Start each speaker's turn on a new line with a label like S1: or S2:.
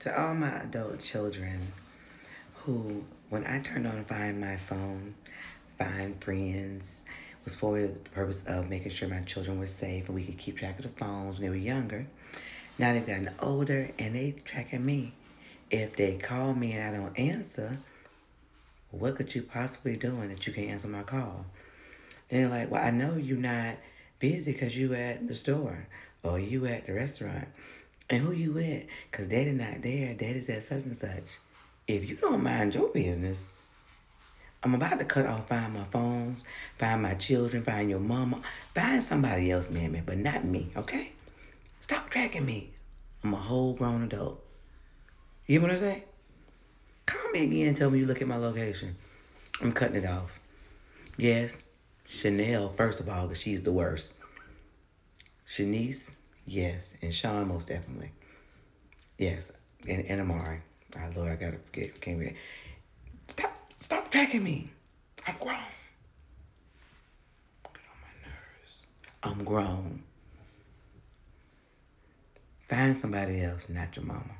S1: To all my adult children who, when I turned on Find My Phone, Find Friends, was for the purpose of making sure my children were safe and we could keep track of the phones when they were younger. Now they've gotten older and they tracking me. If they call me and I don't answer, what could you possibly doing that you can't answer my call? Then they're like, well, I know you're not busy because you at the store or you at the restaurant. And who you with? Because daddy not there. Daddy's at such and such. If you don't mind your business, I'm about to cut off, find my phones, find my children, find your mama, find somebody else, man, but not me, okay? Stop tracking me. I'm a whole grown adult. You hear what I say? Call me again and tell me you look at my location. I'm cutting it off. Yes, Chanel, first of all, because she's the worst. Shanice, yes. And Sean, most definitely. Yes. And, and Amari. Oh, Lord, I gotta forget. Can't forget. Stop, stop tracking me. I'm grown. Get on my nerves. I'm grown. Find somebody else, not your mama.